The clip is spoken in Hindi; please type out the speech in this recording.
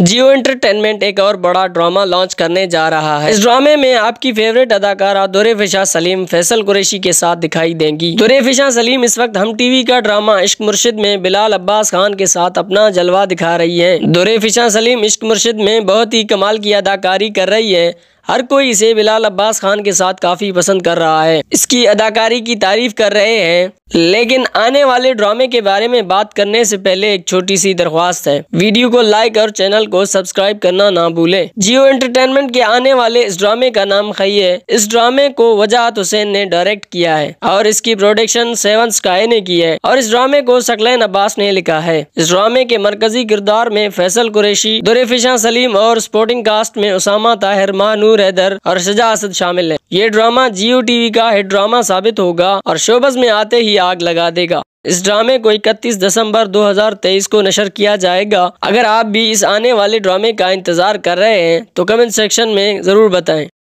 जियो एंटरटेनमेंट एक और बड़ा ड्रामा लॉन्च करने जा रहा है। इस ड्रामे में आपकी फेवरेट अदाकारा दुरे फिशा सलीम, फैसल कुरेशी के साथ दिखाई देंगी। दुरे फिशा सलीम इस वक्त हम टीवी का ड्रामा इश्क मुर्शिद में बिलाल अब्बास खान के साथ अपना जलवा दिखा रही है। दुरे फिशा सलीम इश्क मुर्शिद में बहुत ही कमाल की अदाकारी कर रही है। हर कोई इसे बिलाल अब्बास खान के साथ काफ़ी पसंद कर रहा है। इसकी अदाकारी की तारीफ़ कर रहे हैं। लेकिन आने वाले ड्रामे के बारे में बात करने से पहले एक छोटी सी दरख्वास्त है। वीडियो को लाइक और चैनल को सब्सक्राइब करना ना भूलें। जियो एंटरटेनमेंट के आने वाले इस ड्रामे का नाम खई है इस ड्रामे को वजाहत हुसैन ने डायरेक्ट किया है और इसकी प्रोडक्शन सेवन स्काई ने की है और इस ड्रामे को सकलैन अब्बास ने लिखा है। इस ड्रामे के मरकजी किरदार में फैसल कुरैशी, दुरेफिशा सलीम और स्पोर्टिंग कास्ट में उसामा ताहिर मानूर हैदर और शजा असद शामिल है। ये ड्रामा जियो टीवी का हिट ड्रामा साबित होगा और शोबस में आते ही आग लगा देगा। इस ड्रामे को 31 दिसंबर 2023 को नशर किया जाएगा। अगर आप भी इस आने वाले ड्रामे का इंतज़ार कर रहे हैं तो कमेंट सेक्शन में ज़रूर बताएँ।